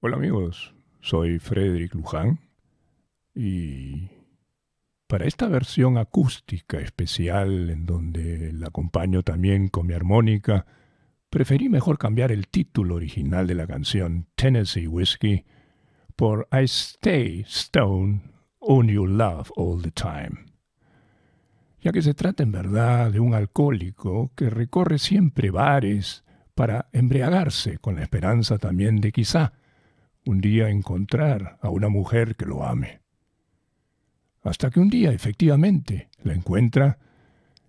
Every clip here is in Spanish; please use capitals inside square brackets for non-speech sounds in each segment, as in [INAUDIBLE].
Hola amigos, soy Frederick Luján y para esta versión acústica especial en donde la acompaño también con mi armónica, preferí mejor cambiar el título original de la canción Tennessee Whiskey por I Stay Stone on Your Love All the Time, ya que se trata en verdad de un alcohólico que recorre siempre bares para embriagarse con la esperanza también de quizá un día encontrar a una mujer que lo ame. Hasta que un día efectivamente la encuentra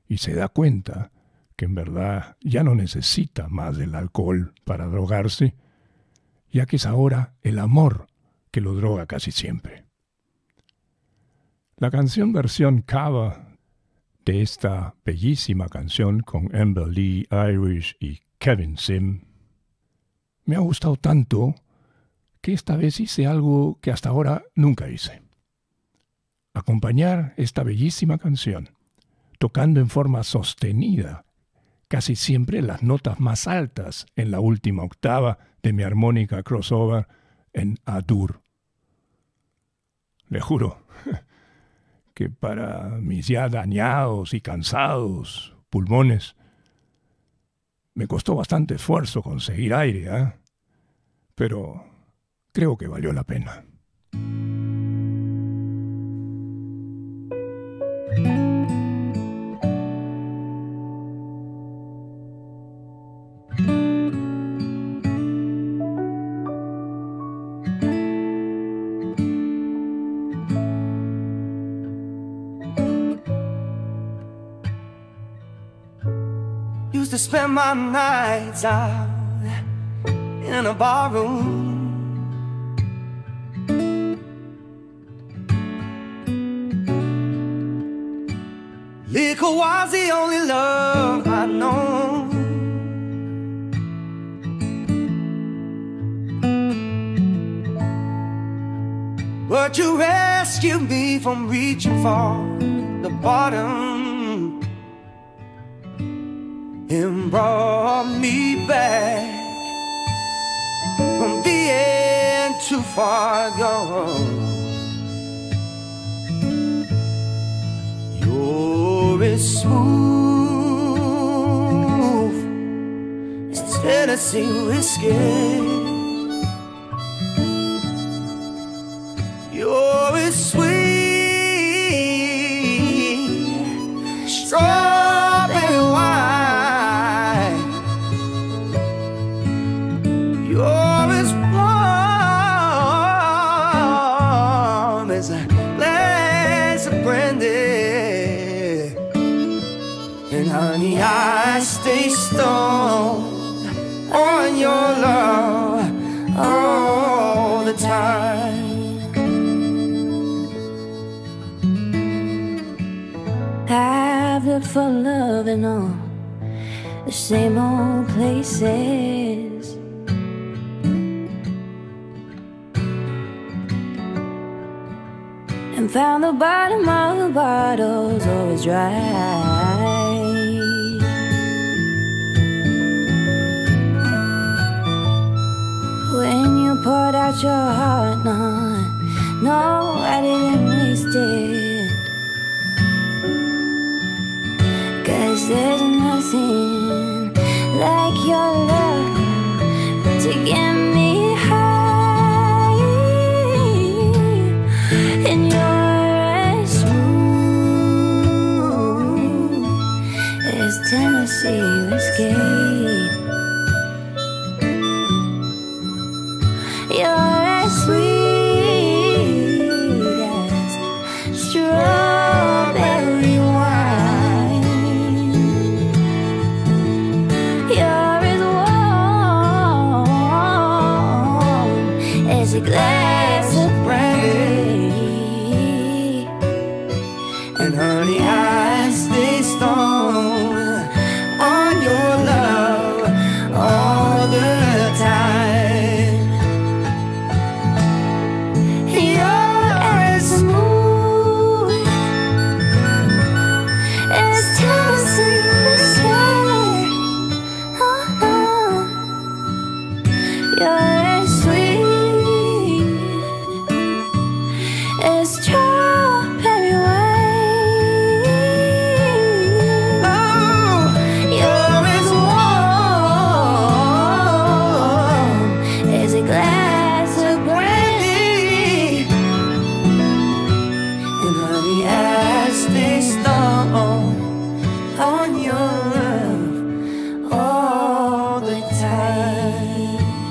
y se da cuenta que en verdad ya no necesita más del alcohol para drogarse, ya que es ahora el amor que lo droga casi siempre. La canción versión cava de esta bellísima canción con Amber Lee Irish y Kevin Sim me ha gustado tanto que esta vez hice algo que hasta ahora nunca hice. Acompañar esta bellísima canción, tocando en forma sostenida, casi siempre las notas más altas en la última octava de mi armónica crossover en Adur. Le juro [LAUGHS] que para mis ya dañados y cansados pulmones me costó bastante esfuerzo conseguir aire, ¿eh? pero creo que valió la pena. Used to spend my nights out in a barroom Liquor was the only love I'd known. But you rescued me from reaching for the bottom and brought me back from being too far gone. As smooth as Tennessee whiskey. You're as sweet, strawberry wine. You're as warm as a honey, I stay stoned on your love all the time. I've looked for love in all the same old places. And found the bottom of the bottles always dry. Out your heart, no, no, I didn't waste it. Cause there's nothing like your love to get me high. And you're as smooth as Tennessee whiskey. You're honey, I time